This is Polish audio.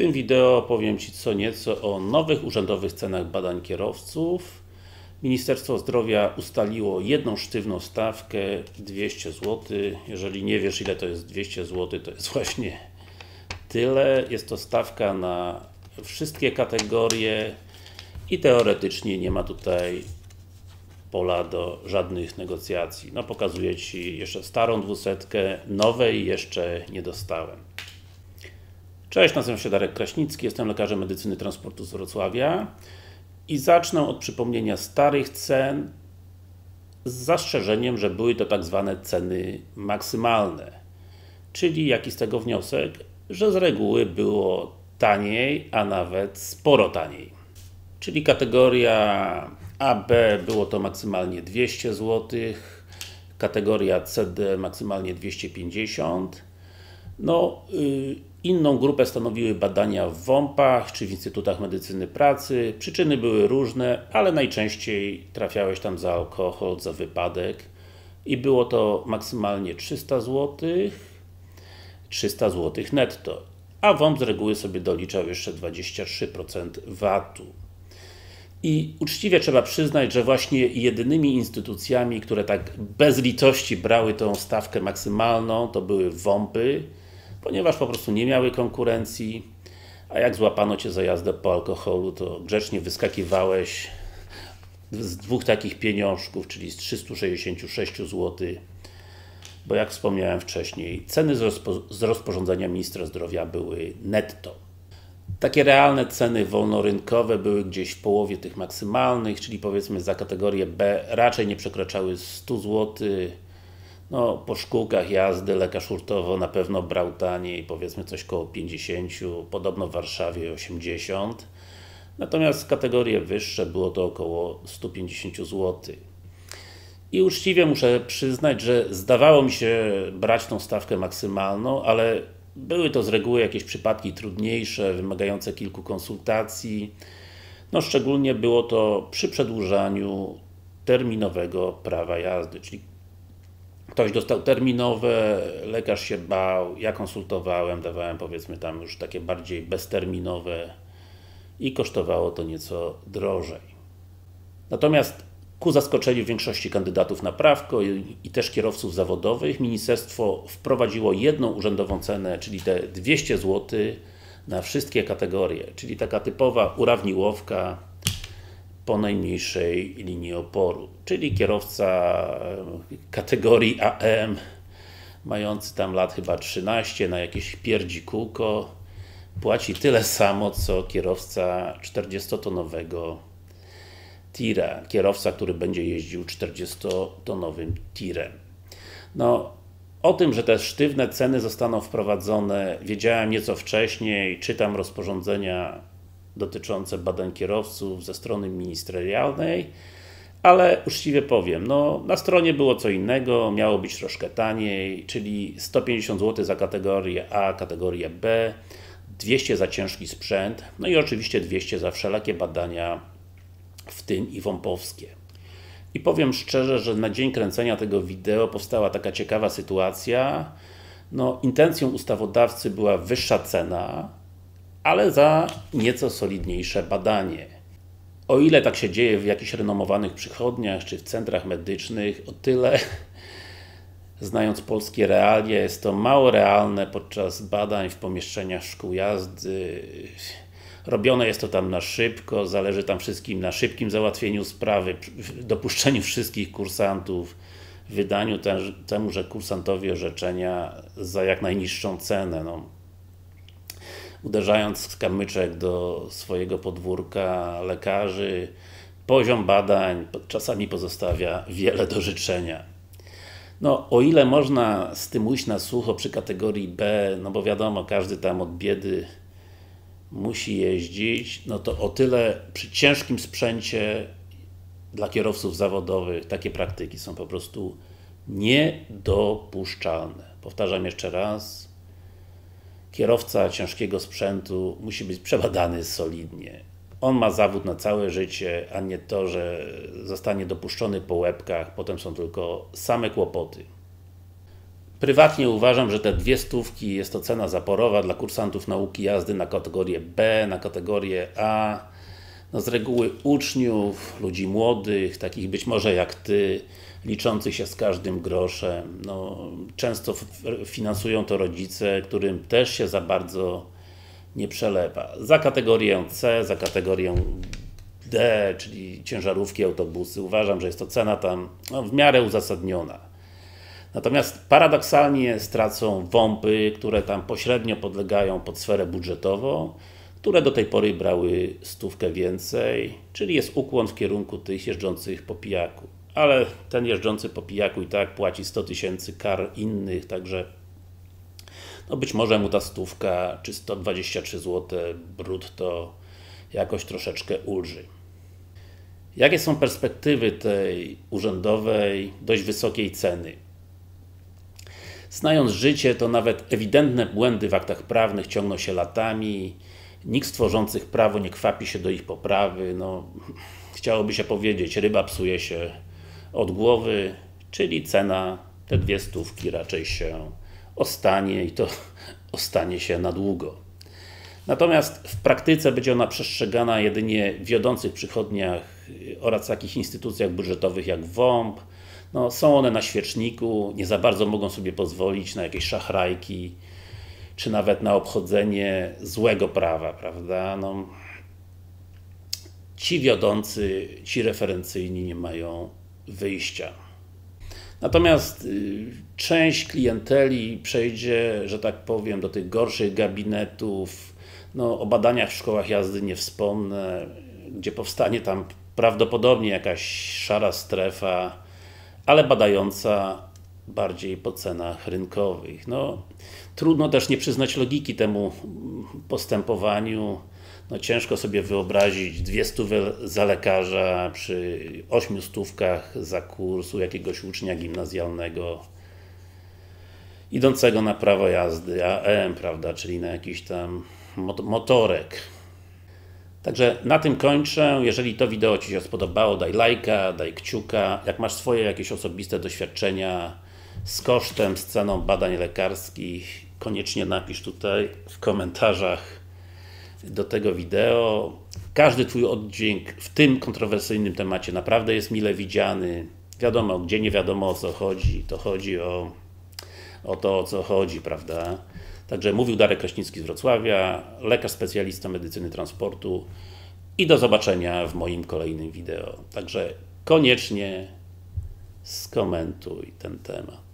tym wideo powiem Ci co nieco o nowych urzędowych cenach badań kierowców. Ministerstwo Zdrowia ustaliło jedną sztywną stawkę 200 zł. Jeżeli nie wiesz ile to jest 200 zł, to jest właśnie tyle. Jest to stawka na wszystkie kategorie i teoretycznie nie ma tutaj pola do żadnych negocjacji. No pokazuję Ci jeszcze starą dwusetkę, nowej jeszcze nie dostałem. Cześć, nazywam się Darek Kraśnicki, jestem lekarzem medycyny transportu z Wrocławia i zacznę od przypomnienia starych cen z zastrzeżeniem, że były to tak zwane ceny maksymalne. Czyli jaki z tego wniosek? Że z reguły było taniej, a nawet sporo taniej. Czyli kategoria AB było to maksymalnie 200 zł, kategoria CD maksymalnie 250 no, y, inną grupę stanowiły badania w WOMP-ach, czy w Instytutach Medycyny Pracy. Przyczyny były różne, ale najczęściej trafiałeś tam za alkohol, za wypadek i było to maksymalnie 300 zł, 300 zł netto. A WOMP z reguły sobie doliczał jeszcze 23% VAT-u. I uczciwie trzeba przyznać, że właśnie jedynymi instytucjami, które tak bez litości brały tą stawkę maksymalną, to były WOMP-y, ponieważ po prostu nie miały konkurencji, a jak złapano Cię za jazdę po alkoholu, to grzecznie wyskakiwałeś z dwóch takich pieniążków, czyli z 366 zł, bo jak wspomniałem wcześniej, ceny z, rozpo z rozporządzenia Ministra Zdrowia były netto. Takie realne ceny wolnorynkowe były gdzieś w połowie tych maksymalnych, czyli powiedzmy za kategorię B raczej nie przekraczały 100 zł, no, po szkółkach jazdy lekarz hurtowo na pewno brał taniej, powiedzmy coś koło 50, podobno w Warszawie 80. Natomiast kategorie wyższe było to około 150 zł. I uczciwie muszę przyznać, że zdawało mi się brać tą stawkę maksymalną, ale były to z reguły jakieś przypadki trudniejsze, wymagające kilku konsultacji. No szczególnie było to przy przedłużaniu terminowego prawa jazdy, czyli Ktoś dostał terminowe, lekarz się bał, ja konsultowałem, dawałem powiedzmy tam już takie bardziej bezterminowe i kosztowało to nieco drożej. Natomiast ku zaskoczeniu większości kandydatów na prawko i, i, też kierowców zawodowych, Ministerstwo wprowadziło jedną urzędową cenę, czyli te 200 zł na wszystkie kategorie, czyli taka typowa urawniłowka po najmniejszej linii oporu, czyli kierowca e, kategorii AM mający tam lat chyba 13 na jakieś pierdzi kółko płaci tyle samo, co kierowca 40-tonowego tira, kierowca, który będzie jeździł 40-tonowym tirem. No, o tym, że te sztywne ceny zostaną wprowadzone, wiedziałem nieco wcześniej, czytam rozporządzenia dotyczące badań kierowców ze strony ministerialnej, ale uczciwie powiem, no na stronie było co innego, miało być troszkę taniej, czyli 150 zł za kategorię A, kategorię B, 200 za ciężki sprzęt, no i oczywiście 200 za wszelakie badania, w tym i wąpowskie. I powiem szczerze, że na dzień kręcenia tego wideo powstała taka ciekawa sytuacja. No, intencją ustawodawcy była wyższa cena, ale za nieco solidniejsze badanie. O ile tak się dzieje w jakichś renomowanych przychodniach, czy w centrach medycznych, o tyle znając polskie realia, jest to mało realne podczas badań w pomieszczeniach szkół jazdy. Robione jest to tam na szybko, zależy tam wszystkim na szybkim załatwieniu sprawy, dopuszczeniu wszystkich kursantów, wydaniu temu, że kursantowi orzeczenia za jak najniższą cenę. No, uderzając z kamyczek do swojego podwórka lekarzy, poziom badań czasami pozostawia wiele do życzenia. No, o ile można z tym ujść na sucho przy kategorii B, no bo wiadomo, każdy tam od biedy musi jeździć, no to o tyle przy ciężkim sprzęcie dla kierowców zawodowych takie praktyki są po prostu niedopuszczalne. Powtarzam jeszcze raz, kierowca ciężkiego sprzętu musi być przebadany solidnie. On ma zawód na całe życie, a nie to, że zostanie dopuszczony po łebkach, potem są tylko same kłopoty. Prywatnie uważam, że te dwie stówki jest to cena zaporowa dla kursantów nauki jazdy na kategorię B, na kategorię A. No z reguły uczniów, ludzi młodych, takich być może jak Ty, liczących się z każdym groszem. No, często finansują to rodzice, którym też się za bardzo nie przelewa. Za kategorię C, za kategorię D, czyli ciężarówki, autobusy, uważam, że jest to cena tam no, w miarę uzasadniona. Natomiast paradoksalnie stracą WOMPy, które tam pośrednio podlegają pod sferę budżetową, które do tej pory brały stówkę więcej, czyli jest ukłon w kierunku tych jeżdżących po pijaku. Ale ten jeżdżący po pijaku i tak płaci 100 tysięcy kar innych, także no być może mu ta stówka, czy 123 zł brutto jakoś troszeczkę ulży. Jakie są perspektywy tej urzędowej, dość wysokiej ceny? Znając życie, to nawet ewidentne błędy w aktach prawnych ciągną się latami, nikt z tworzących prawo nie kwapi się do ich poprawy, no, chciałoby się powiedzieć, ryba psuje się od głowy, czyli cena, te dwie stówki raczej się ostanie i to ostanie się na długo. Natomiast w praktyce będzie ona przestrzegana jedynie w wiodących przychodniach oraz takich instytucjach budżetowych jak WOMP. No, są one na świeczniku, nie za bardzo mogą sobie pozwolić na jakieś szachrajki, czy nawet na obchodzenie złego prawa, prawda? No, ci wiodący, ci referencyjni nie mają wyjścia. Natomiast y, część klienteli przejdzie, że tak powiem, do tych gorszych gabinetów. No, o badaniach w szkołach jazdy nie wspomnę, gdzie powstanie tam prawdopodobnie jakaś szara strefa, ale badająca bardziej po cenach rynkowych. No, trudno też nie przyznać logiki temu postępowaniu. No, ciężko sobie wyobrazić dwie stówy za lekarza przy ośmiu stówkach za kurs u jakiegoś ucznia gimnazjalnego idącego na prawo jazdy, AM, prawda, czyli na jakiś tam motorek. Także na tym kończę. Jeżeli to wideo Ci się spodobało, daj lajka, daj kciuka. Jak masz swoje jakieś osobiste doświadczenia z kosztem, z ceną badań lekarskich, koniecznie napisz tutaj w komentarzach do tego wideo. Każdy Twój oddźwięk w tym kontrowersyjnym temacie naprawdę jest mile widziany. Wiadomo, gdzie nie wiadomo o co chodzi, to chodzi o, o to, o co chodzi, prawda? Także mówił Darek Kraśnicki z Wrocławia, lekarz specjalista medycyny transportu i do zobaczenia w moim kolejnym wideo. Także koniecznie skomentuj ten temat.